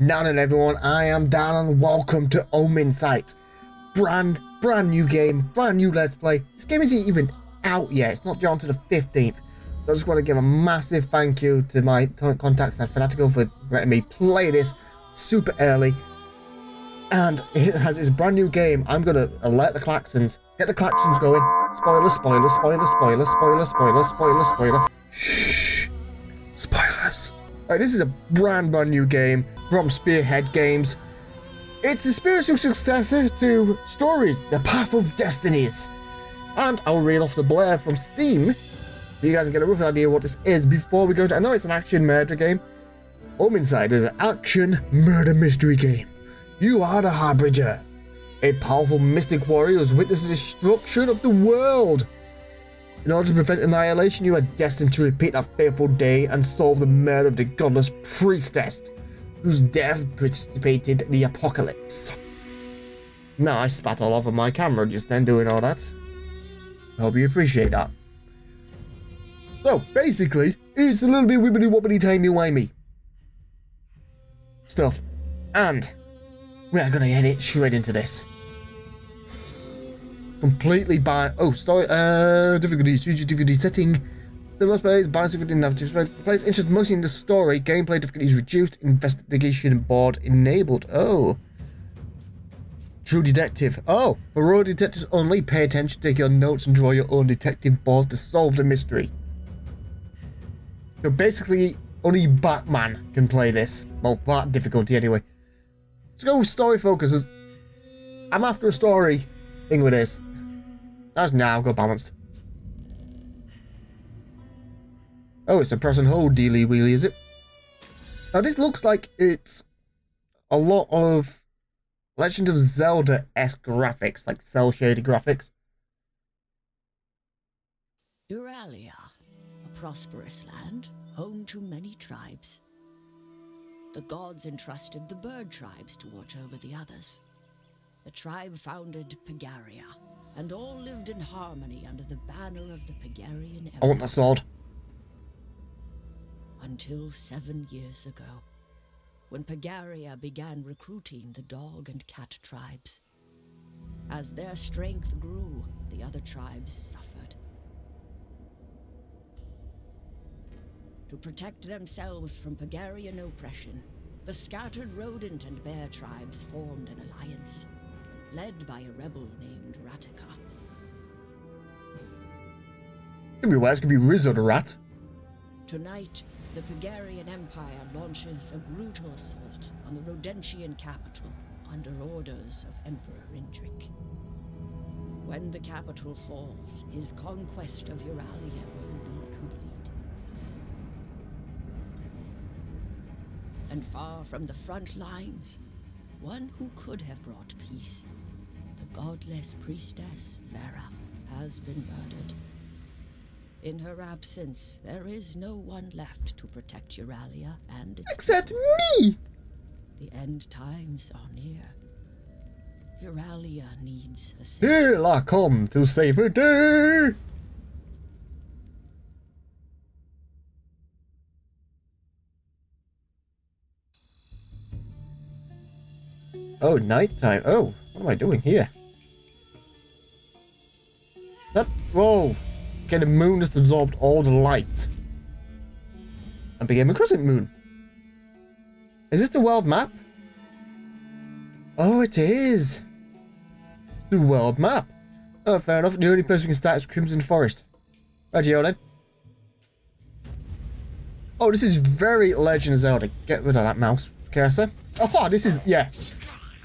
Then everyone, I am Dan and welcome to Omensight. Brand, brand new game, brand new Let's Play. This game isn't even out yet, it's not due until the 15th. So I just want to give a massive thank you to my contacts at Fanatical for letting me play this super early. And it has its brand new game. I'm going to alert the klaxons. Get the klaxons going. Spoiler, spoiler, spoiler, spoiler, spoiler, spoiler, spoiler, spoiler. Shh. Spoilers. This is a brand brand new game from Spearhead Games. It's a spiritual successor to Stories, The Path of Destinies. And I'll read off the blurb from Steam so you guys can get a rough idea what this is before we go to. I know it's an action murder game. Omensight is an action murder mystery game. You are the Harbinger, a powerful mystic warrior who's witnessed the destruction of the world. In order to prevent annihilation, you are destined to repeat that fateful day and solve the murder of the godless priestess whose death precipitated the apocalypse. Now, I spat all over my camera just then doing all that. I hope you appreciate that. So, basically, it's a little bit wibbly wobbly timey wimey stuff. And we are gonna get it straight into this. Completely by oh sorry, uh difficulty difficulty setting the most players balance difficulty enough to players interest mostly in the story, gameplay difficulty is reduced, investigation board enabled. Oh. True detective. Oh, for royal detectives only, pay attention, take your notes and draw your own detective boards to solve the mystery. So basically, only Batman can play this. Well, that difficulty anyway. Let's go with story focus. I'm after a story thing with this. That's now got balanced. Oh, it's a press and hold dealy wheelie, is it? Now this looks like it's a lot of Legend of Zelda-esque graphics, like cel-shaded graphics. Urralia, a prosperous land, home to many tribes. The gods entrusted the bird tribes to watch over the others. The tribe founded Pagaria, and all lived in harmony under the banner of the Pagarian Empire. I want the sword. Until seven years ago, when Pagaria began recruiting the dog and cat tribes. As their strength grew, the other tribes suffered. To protect themselves from Pagarian oppression, the scattered rodent and bear tribes formed an alliance, led by a rebel named Ratika. Could be worse, could be Rizzo the rat. Tonight, the Pagarian Empire launches a brutal assault on the Rodentian capital under orders of Emperor Indrik. When the capital falls, his conquest of Urralia will be complete. And far from the front lines, one who could have brought peace, the godless priestess Vera, has been murdered. In her absence, there is no one left to protect Urralia and its Except me! The end times are near. Urralia needs a savior. Here I come to save the day! Oh, nighttime. Oh, what am I doing here? That, whoa. Okay, the moon just absorbed all the light. And became a crescent moon. Is this the world map? Oh, it is. The world map. Oh, fair enough. The only place we can start is Crimson Forest. Rightio then. Oh, this is very Legend of Zelda. Get rid of that mouse cursor. Oh, this is, yeah.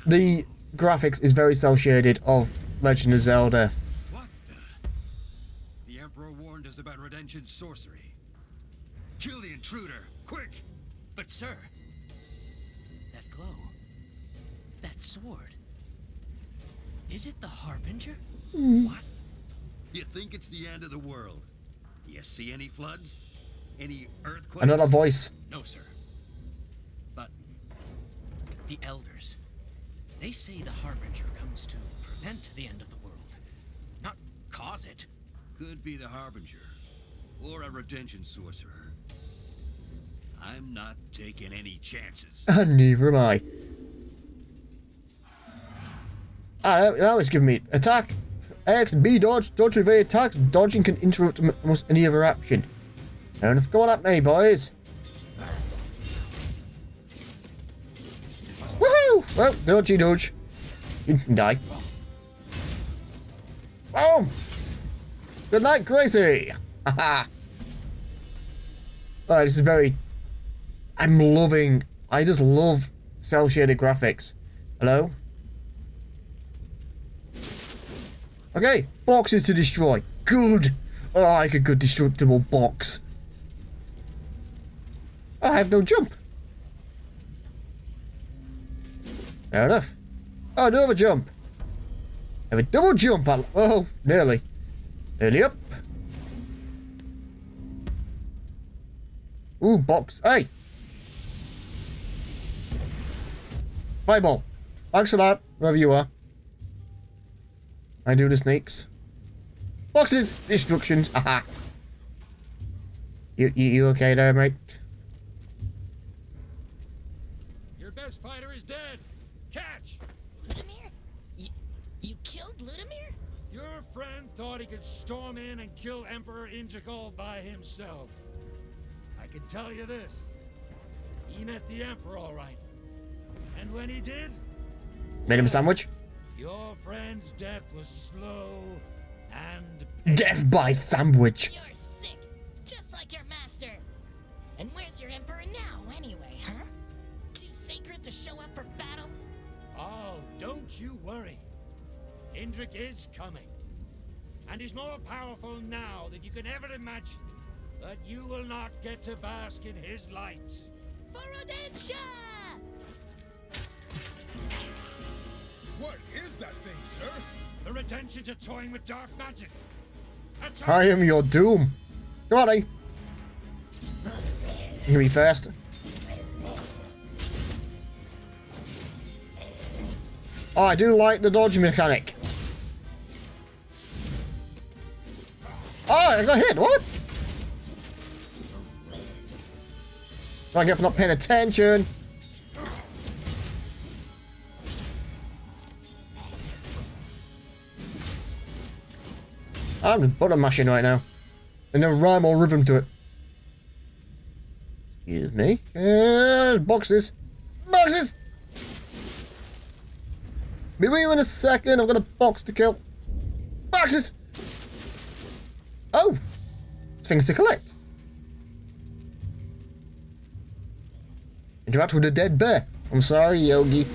The graphics is very cel-shaded of Legend of Zelda. Us sorcery. Kill the intruder, quick! But sir, that glow, that sword, is it the Harbinger? Mm. What? You think it's the end of the world? You see any floods? Any earthquakes? Another voice. No, sir. But the Elders, they say the Harbinger comes to prevent the end of the world, not cause it. Could be the Harbinger. Or a Redemption sorcerer. I'm not taking any chances. Neither am I. Ah, that was giving me attack. X, B dodge, dodge evade attacks. Dodging can interrupt almost any other action. Fair enough. Go on at me, boys. Woohoo! Well, dodgy dodge. You can die. Oh! Good night, Gracie! Haha! This is very... I'm loving... I just love cel-shaded graphics. Hello? Okay, boxes to destroy. Good! Oh, I like a good destructible box. I have no jump. Fair enough. Oh, another jump. I have a double jump. Oh, nearly. Nearly up. Ooh, box. Hey! Fireball. Thanks for that, wherever you are. I do the snakes. Boxes! Destructions. Aha! You, you, you okay there, mate? Your best fighter is dead. Catch! Ludimir? You, you killed Ludimir? Your friend thought he could storm in and kill Emperor Integral by himself. I can tell you this. He met the Emperor all right. And when he did, Made him a sandwich? your friend's death was slow and Death by sandwich. You're sick, just like your master. And where's your emperor now, anyway, huh? Too sacred to show up for battle? Oh, don't you worry. Indrik is coming. And he's more powerful now than you can ever imagine. But you will not get to bask in his light. For Rodentia! What is that thing, sir? The Rodentians are toying with dark magic. Attack! I am your doom. Come on, eh? You be fast. Oh, I do like the dodge mechanic. Oh, I got hit. What? I get for not paying attention. I'm just mashing right now. And no rhyme or rhythm to it. Excuse me. Uh, boxes. Boxes! Be with you in a second. I've got a box to kill. Boxes! Oh! Things to collect. Interact with a dead bear. I'm sorry, Yogi.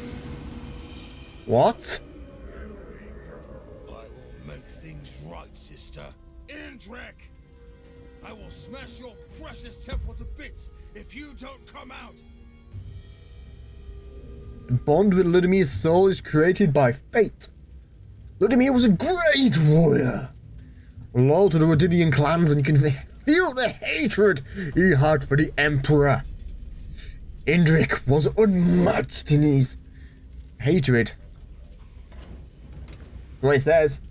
What? I will make things right, sister. Indrik! I will smash your precious temple to bits if you don't come out. The bond with Ludimir's soul is created by fate. Ludimir was a great warrior. Loyal to the Rodentian clans and you can feel the hatred he had for the Emperor. Indrik was unmatched in his hatred. What he says.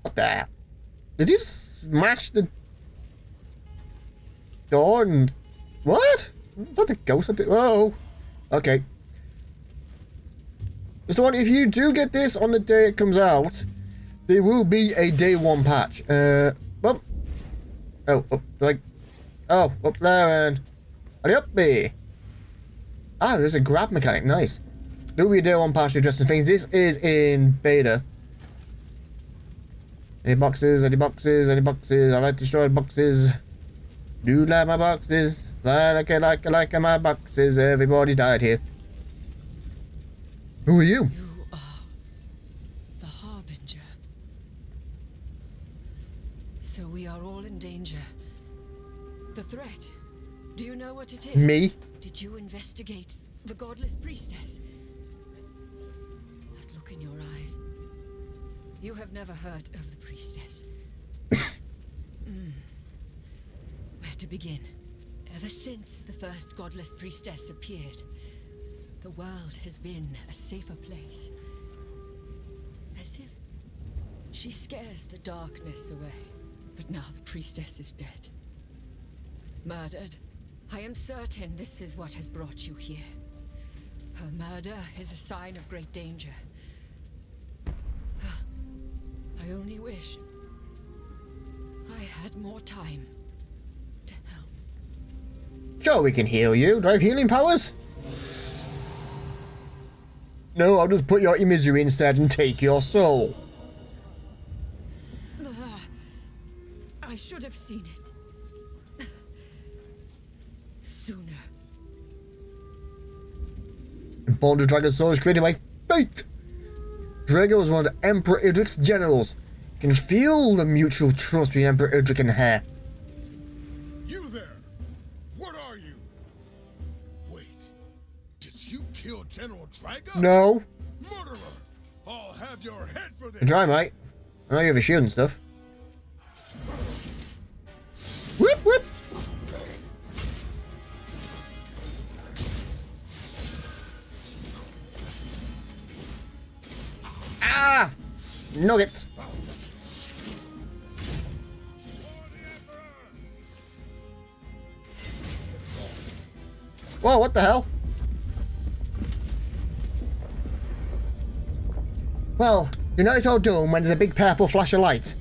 What the hell? Did you smash the door and... What? Is that the ghost? Oh, okay. Mr. One, if you do get this on the day it comes out, there will be a day one patch. Uh, well, oh, up, like, oh, up there and, hurry. Ah, there's a grab mechanic, nice. Be a day one patch addressing things. This is in beta. Any boxes, any boxes, any boxes, I like destroyed boxes. Do like my boxes. Like like I like my boxes. Everybody died here. Who are you? Threat. Do you know what it is? Me? Did you investigate the godless priestess? That look in your eyes. You have never heard of the priestess. Hmm. Where to begin? Ever since the first godless priestess appeared, the world has been a safer place. As if she scares the darkness away. But now the priestess is dead. Murdered. I am certain this is what has brought you here. Her murder is a sign of great danger. I only wish I had more time to help. Sure, we can heal you. Do I have healing powers? No, I'll just put your misery instead and take your soul. Ah, I should have seen it. Born Dragon Soul is created by fate. Drago was one of the Emperor Indrik's generals. You can feel the mutual trust between Emperor Indrik and Hare. You there! What are you? Wait, did you kill General Drago? No. Murderer! I'll have your head for this! Try, mate. I know you have a shield and stuff. Whip, whip. Ah! Nuggets. Whoa, what the hell? Well, you know it's all done when there's a big purple flash of light.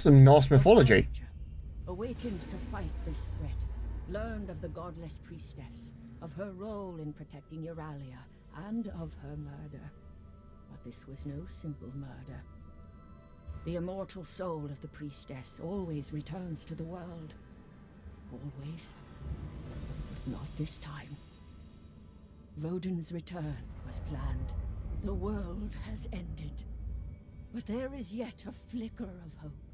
Some Norse mythology. Awakened to fight this threat, learned of the godless priestess, of her role in protecting Urralia, and of her murder. But this was no simple murder. The immortal soul of the priestess always returns to the world. Always. But not this time. Voden's return was planned. The world has ended. But there is yet a flicker of hope.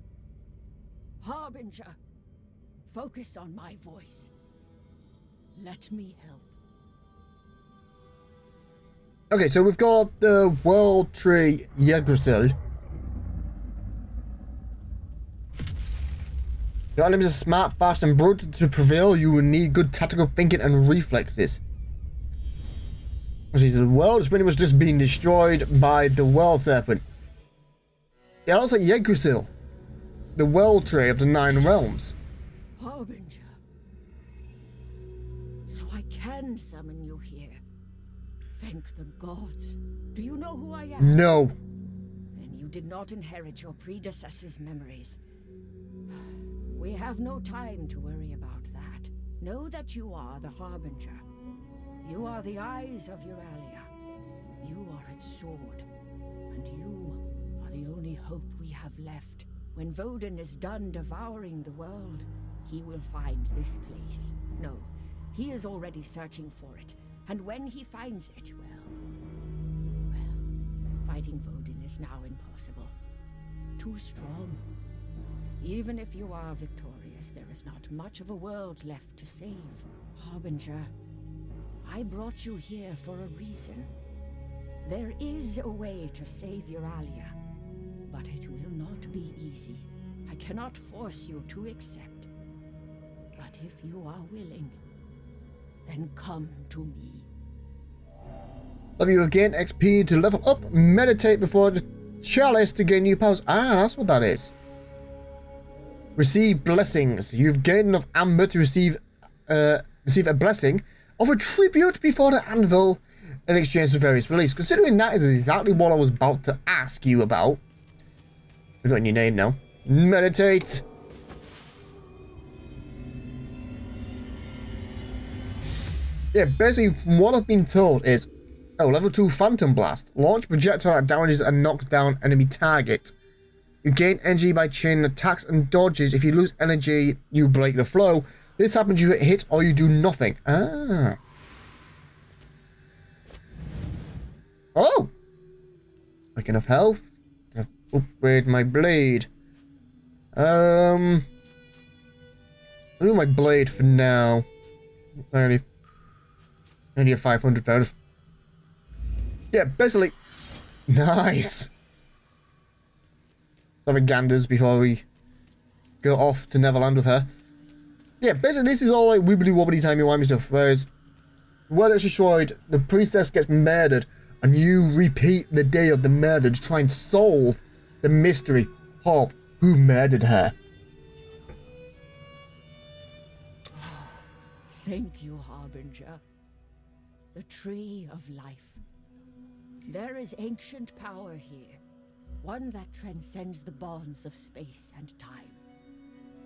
Harbinger, focus on my voice. Let me help. Okay, so we've got the World Tree Yggdrasil. Your enemies are smart, fast, and brutal to prevail. You will need good tactical thinking and reflexes. See, the world is pretty much just being destroyed by the World Serpent. Yeah, also Yggdrasil. The World Tree of the Nine Realms. Harbinger. So I can summon you here. Thank the gods. Do you know who I am? No. And you did not inherit your predecessor's memories. We have no time to worry about that. Know that you are the Harbinger. You are the eyes of Urralia. You are its sword. And you are the only hope we have left. When Voden is done devouring the world, he will find this place. No, he is already searching for it. And when he finds it, well... Well, fighting Voden is now impossible. Too strong. Even if you are victorious, there is not much of a world left to save. Harbinger, I brought you here for a reason. There is a way to save Urralia, but it will be easy. I cannot force you to accept. But if you are willing, then come to me. Love you again, XP to level up, meditate before the chalice to gain new powers. Ah, that's what that is. Receive blessings. You've gained enough amber to receive uh, receive a blessing of a tribute before the anvil in exchange for various release. Considering that is exactly what I was about to ask you about. Forgotten your name now. Meditate. Yeah, basically what I've been told is, oh, level 2 Phantom Blast. Launch projectile that damages and knocks down enemy target. You gain energy by chaining attacks and dodges. If you lose energy, you break the flow. This happens if you hit or you do nothing. Ah. Oh! Like enough health. Upgrade my blade. Um... I'll do my blade for now. I only, I only have 500 pounds. Yeah, basically, Nice. Having ganders before we go off to Neverland with her. Yeah, basically this is all like wibbly wobbly timey wimey stuff. Whereas where it's destroyed, the priestess gets murdered, and you repeat the day of the murder to try and solve the mystery of who murdered her. Thank you, Harbinger. The Tree of Life. There is ancient power here, one that transcends the bonds of space and time.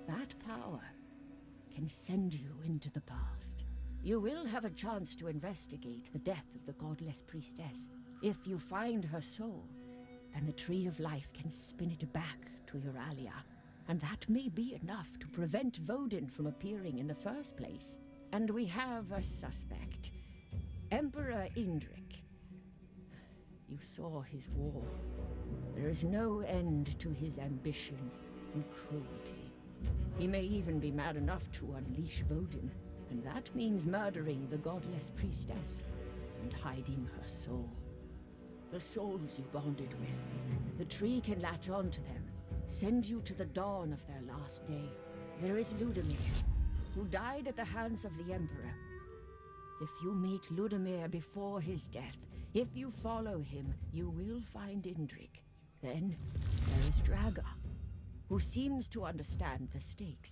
That power can send you into the past. You will have a chance to investigate the death of the godless priestess. If you find her soul, then the Tree of Life can spin it back to Urralia, and that may be enough to prevent Voden from appearing in the first place. And we have a suspect. Emperor Indrik. You saw his war. There is no end to his ambition and cruelty. He may even be mad enough to unleash Voden, and that means murdering the godless priestess and hiding her soul. The souls you bonded with. The tree can latch on to them, send you to the dawn of their last day. There is Ludimir, who died at the hands of the Emperor. If you meet Ludimir before his death, if you follow him, you will find Indrik. Then there is Draga, who seems to understand the stakes.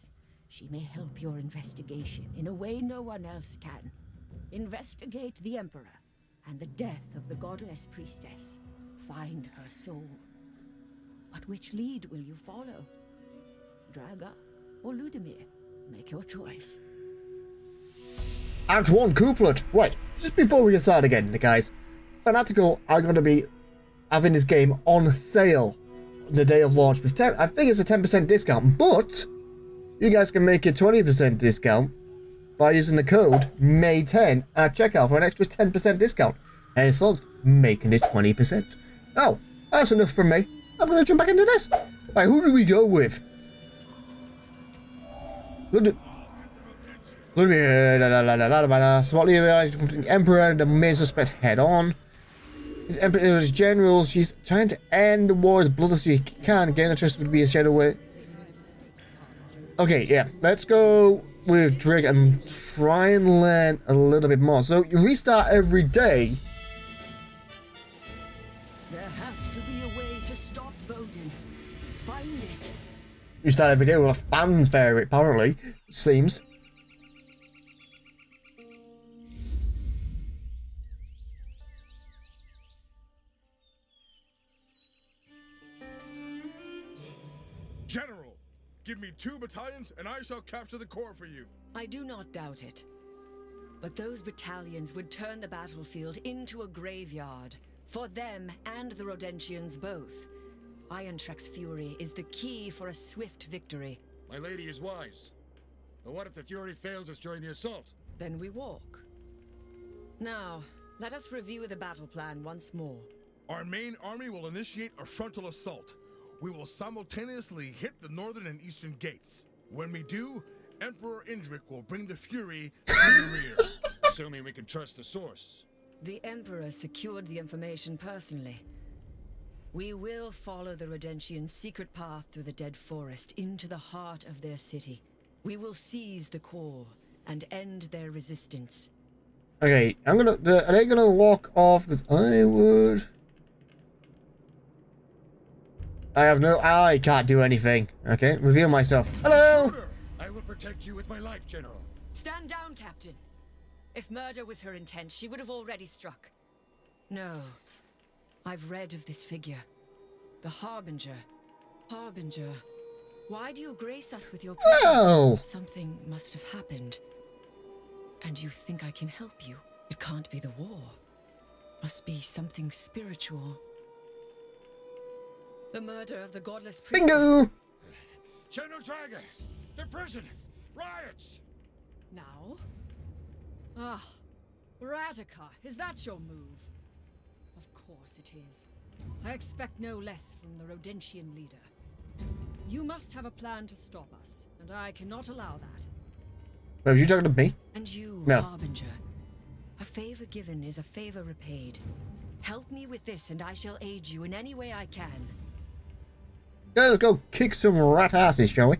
She may help your investigation in a way no one else can. Investigate the Emperor and the death of the godless priestess. Find her soul. But which lead will you follow? Draga or Ludimir? Make your choice. Act 1 couplet. Right, just before we get started again, guys, Fanatical are going to be having this game on sale the day of launch. With 10, I think it's a 10% discount, but you guys can make a 20% discount by using the code MAY10 at checkout for an extra 10% discount. And it's folks, making it 20%. Oh, that's enough from me. I'm going to jump back into this. Right, who do we go with? At Spotly Emperor, the main suspect head on. His Emperor's generals, she's trying to end the war as blood as she can. Gain a trust would be a shadow way. Okay, yeah, let's go with Drake and try and learn a little bit more. So you restart every day. There has to be a way to stop Voden. Find it. You start every day with a fanfare, apparently, seems. Give me two battalions and I shall capture the core for you. I do not doubt it. But those battalions would turn the battlefield into a graveyard. For them and the Rodentians both. Iron-Trek's fury is the key for a swift victory. My lady is wise. But what if the Fury fails us during the assault? Then we walk. Now, let us review the battle plan once more. Our main army will initiate a frontal assault. We will simultaneously hit the northern and eastern gates. When we do, Emperor Indrik will bring the Fury to the rear. Assuming we can trust the source. The Emperor secured the information personally. We will follow the Rodentians' secret path through the Dead Forest into the heart of their city. We will seize the core and end their resistance. Okay, I'm gonna. Are they gonna walk off? Because I would. I have no. I can't do anything. Okay, reveal myself. Hello. I will protect you with my life, General. Stand down, Captain. If murder was her intent, she would have already struck. No. I've read of this figure. The Harbinger. Harbinger. Why do you grace us with your presence? Well. Something must have happened. And you think I can help you? It can't be the war. Must be something spiritual. The murder of the godless priest. Bingo. General Draga! The prison! Riots! Now? Ah, Ratika, is that your move? Of course it is. I expect no less from the Rodentian leader. You must have a plan to stop us, and I cannot allow that. Wait, was you talking to me? And you, No. Harbinger. A favor given is a favor repaid. Help me with this, and I shall aid you in any way I can. Yeah, let's go kick some rat asses, shall we?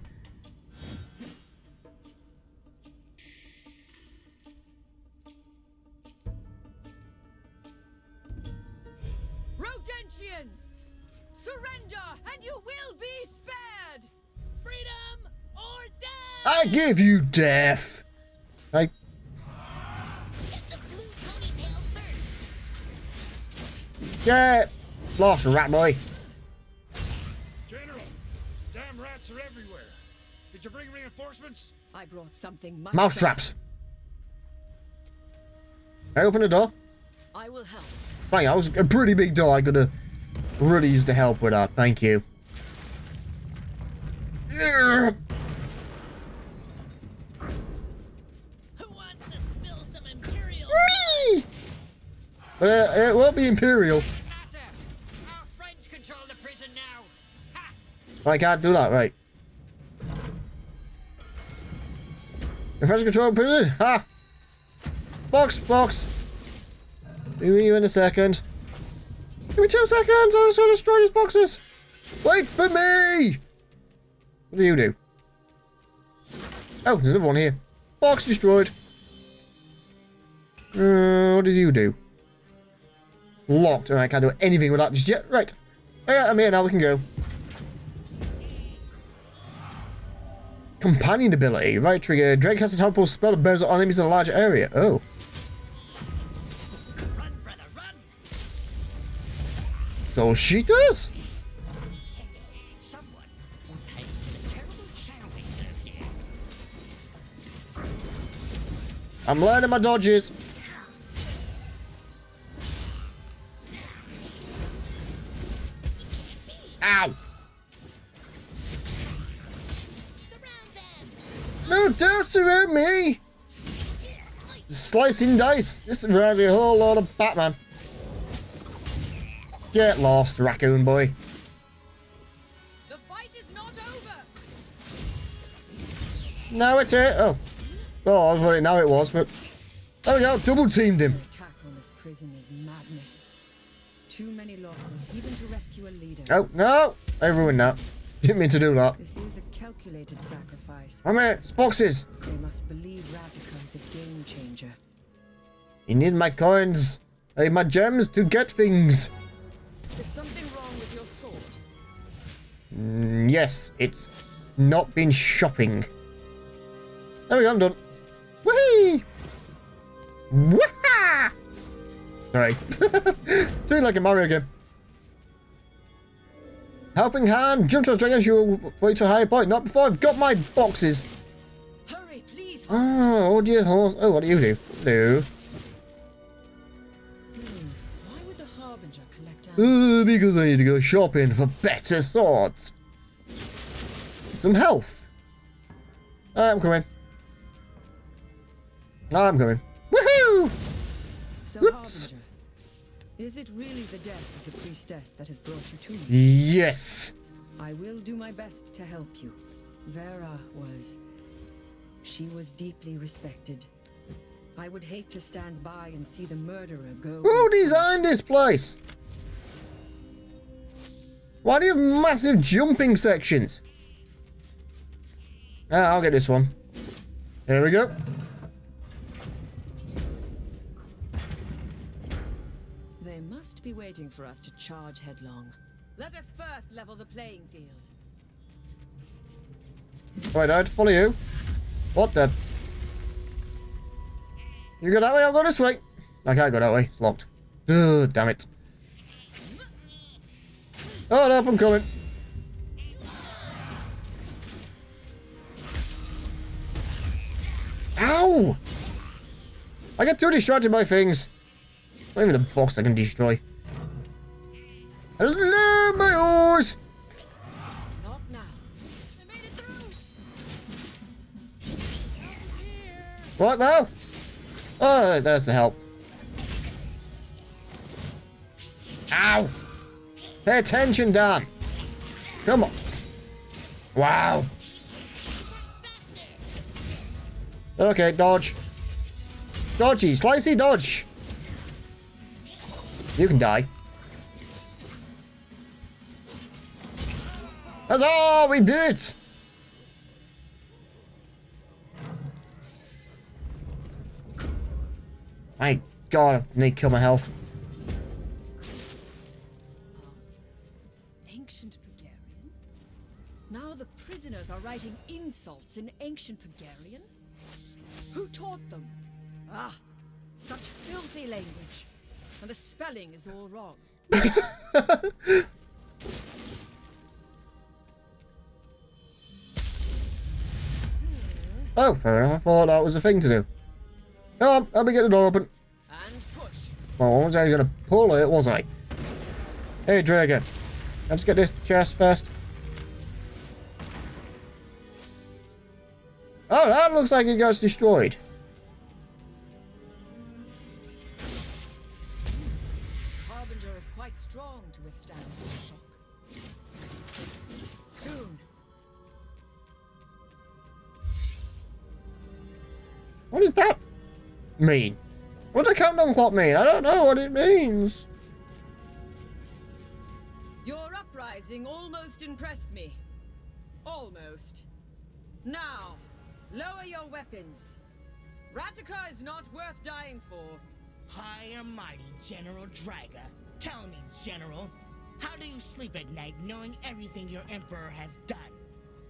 Rodentians! Surrender, and you will be spared! Freedom or death! I give you death. I Get the blue ponytail first! get lost, rat boy. Did you bring reinforcements? I brought something much Mouse better. traps. I open the door. I will help. Thank you. That was a pretty big door. I could have really used the help with that. Thank you. Ugh. Who wants to spill some Imperial? Me! Uh, it won't be Imperial. Matter! Our friends control the prison now! Ha! I can't do that, right. Defense control prison. Ha! Box, box. Be with you in a second. Give me two seconds. I just to destroy these boxes. Wait for me. What do you do? Oh, there's another one here. Box destroyed. Uh, what did you do? Locked, and I can't do anything with that just yet. Right. Yeah, I'm here now. We can go. Companion ability. Right trigger. Drake has a temple spell that burns on enemies in a large area. Oh. Run, brother, run! So she does? I'm learning my dodges. Ow. No, don't surround me. Slicing dice. This is really a whole lot of Batman. Get lost, raccoon boy. The fight is not over! No, it's it. Oh. Oh, I was worried now it was, but... There we go. Double teamed him. The attack on this prison is madness. Too many losses, even to rescue a leader. Oh, no. I ruined that. Didn't mean to do that. This is a calculated sacrifice. I'm here. Boxes. They must believe Ratika is a game changer. You need my coins. I need my gems to get things. Is something wrong with your sword? Mm, yes, it's not been shopping. There we go, I'm done. Whee! Waha! Sorry. Doing like a Mario game. Helping hand, jump to the dragons, you will wait to a higher point. Not before I've got my boxes. Hurry, please! Oh, oh dear horse. Oh, what do you do? Hello. Why would the Harbinger collect our... Uh, because I need to go shopping for better swords. Some health. I'm coming. I'm coming. Woohoo! So Whoops. Is it really the death of the priestess that has brought you to me? Yes. I will do my best to help you. Vera was... She was deeply respected. I would hate to stand by and see the murderer go... Who designed this place? Why do you have massive jumping sections? Ah, I'll get this one. Here we go. Waiting for us to charge headlong. Let us first level the playing field. Right, I had to follow you. What the? You go that way, I'll go this way. I can't go that way. It's locked. Oh, damn it. Oh, no, I'm coming. Ow! I get too distracted by things. Not even a box I can destroy. Hello, my horse! Not now. They made it through! What now? Oh, there's the help. Ow! Pay attention, Dan. Come on. Wow. Okay, dodge. Dodgy, slicey dodge. You can die. All we did it! My god, I need to kill my health. Ancient Pagarian? Now the prisoners are writing insults in ancient Pagarian? Who taught them? Ah, such filthy language. And the spelling is all wrong. Oh, fair enough. I thought that was a thing to do. Come on, let me get the door open. And push. Well, I wasn't going to pull it, was I? Hey, Dragon. Let's get this chest first. Oh, that looks like it gets destroyed. Mean? What does the countdown clock mean? I don't know what it means. your uprising almost impressed me. Almost. Now, lower your weapons. Ratika is not worth dying for. High and mighty General Draga. Tell me, General, how do you sleep at night knowing everything your Emperor has done?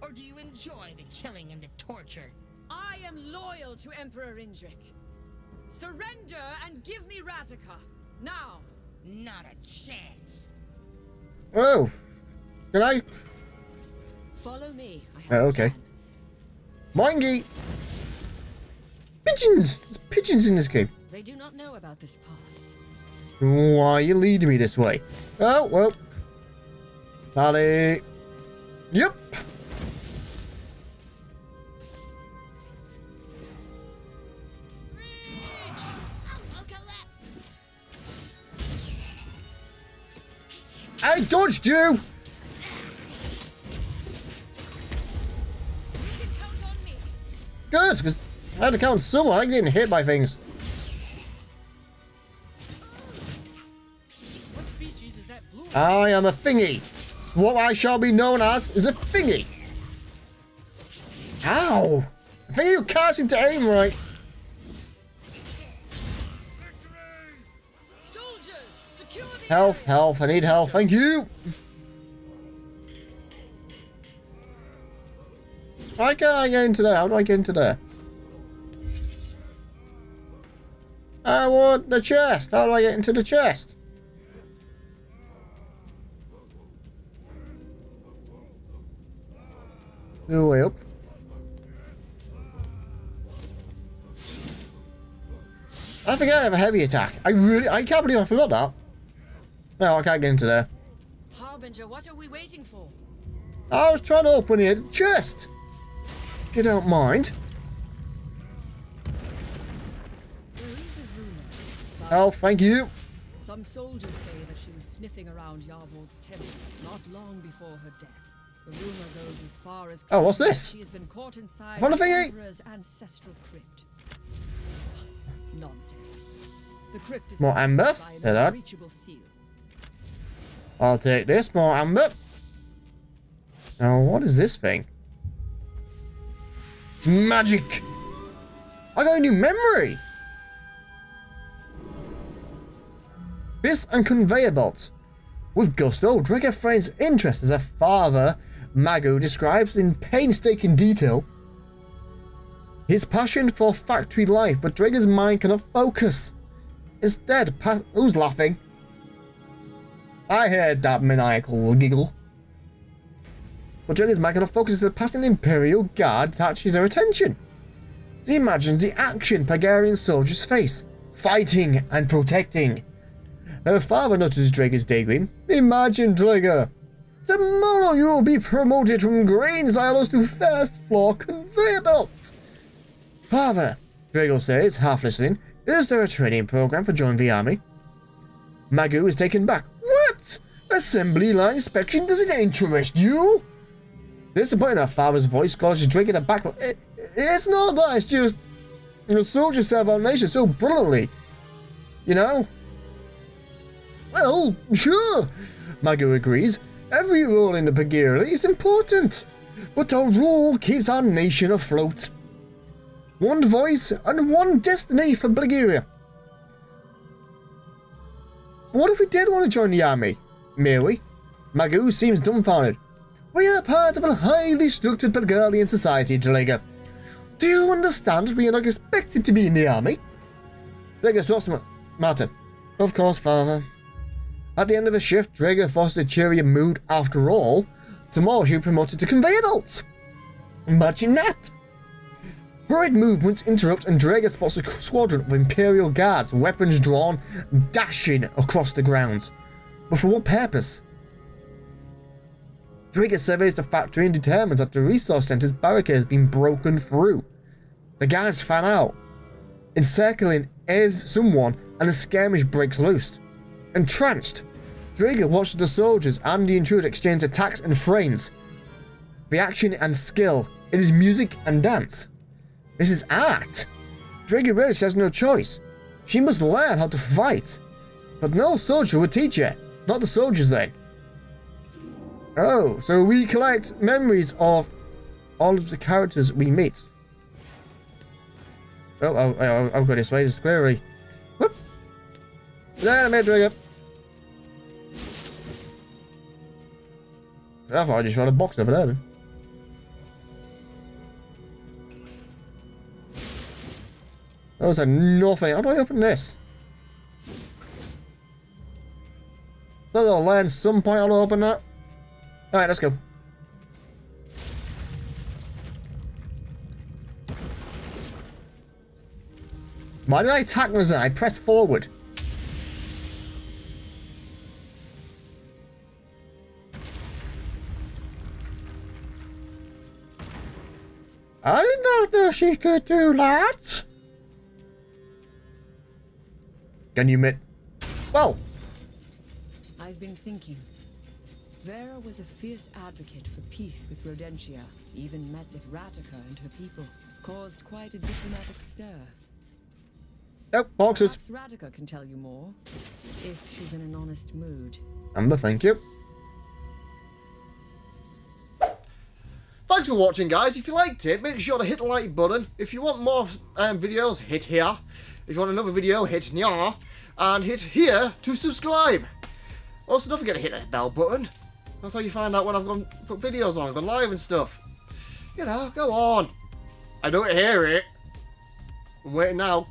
Or do you enjoy the killing and the torture? I am loyal to Emperor Indrik. Surrender and give me Ratika. Now. Not a chance. Oh. Can I? Follow me. I have Oh, okay. plan. Moingy! Pigeons! There's pigeons in this game. They do not know about this path. Why are you leading me this way? Oh, well. Sally. Yep. I dodged you! Good, because I had to count someone. I'm getting hit by things. I am a thingy. What I shall be known as is a thingy. Ow! I think you can't seem to aim right. Health, health, I need health, thank you! Why can't I get into there? How do I get into there? I want the chest! How do I get into the chest? The way up. I forget I have a heavy attack. I really, I can't believe I forgot that. No, I can't get into there. Harbinger, what are we waiting for? I was trying to open the chest. If you don't mind. There is a rumor. Health, oh, thank you. Some soldiers say that she was sniffing around Yarvord's temple not long before her death. The rumor goes as far as Oh, what's this? She has been caught inside the. Emperor's ancestral crypt. Nonsense. The crypt is More amber? by an unbreachable seal. I'll take this, more amber. Now, what is this thing? It's magic. I got a new memory. This and conveyor belt. With gusto, Draga finds interest as a father, Magu describes in painstaking detail his passion for factory life, but Draga's mind cannot focus. Instead, who's laughing? I heard that maniacal giggle. But Draga's mind cannot focus passing the Imperial Guard catches her attention. She imagines the action Pagarian soldiers face, fighting and protecting. Her father notices Draga's daydream. Imagine, Draga. Tomorrow you will be promoted from grain silos to first floor conveyor belts. Father, Drago says, half listening, is there a training program for joining the army? Magu is taken back. Assembly line inspection doesn't interest you? Disappointing her father's voice causes Drake in the back. It, it's not nice just the soldiers serve our nation so brilliantly. You know? Well, sure, Magoo agrees. Every role in the Bagheera is important, but our role keeps our nation afloat. One voice and one destiny for Bagheera. What if we did want to join the army? Merely. Magoo seems dumbfounded. We are part of a highly structured Pygarian society, Draga. Do you understand we are not expected to be in the army? Draga stops Martin. Of course, father. At the end of the shift, Draga fosters a cheerier mood. After all, tomorrow she'll be promoted to conveyor belts. Imagine that! Hurried movements interrupt and Draga spots a squadron of Imperial guards, weapons drawn, dashing across the grounds. But for what purpose? Draga surveys the factory and determines that the resource center's barricade has been broken through. The guards fan out, encircling someone and a skirmish breaks loose. Entranced, Draga watches the soldiers and the intruders exchange attacks and frames. Reaction and skill. It is music and dance. This is art. Draga realizes she has no choice. She must learn how to fight. But no soldier would teach her. Not the soldiers then. Oh, so we collect memories of all of the characters we meet. Oh, I'll, I'll, I'll go this way, it's clearly. Whoop! There, I made Draga. I thought I just shot a box over there. That was a nothing. How do I open this? So I'll land some point I'll open that. Alright, let's go. Why did I attack Razan? I pressed forward. I did not know she could do that. Can you admit? Well. I've been thinking. Vera was a fierce advocate for peace with Rodentia, even met with Ratika and her people. Caused quite a diplomatic stir. Oh, boxes. Perhaps Ratika can tell you more, if she's in an honest mood. Amber, thank you. Thanks for watching, guys. If you liked it, make sure to hit the like button. If you want more um, videos, hit here. If you want another video, hit nya. And hit here to subscribe. Also, don't forget to hit that bell button. That's how you find out when I've gone put videos on, I've gone live and stuff. You know, go on. I don't hear it. I'm waiting now.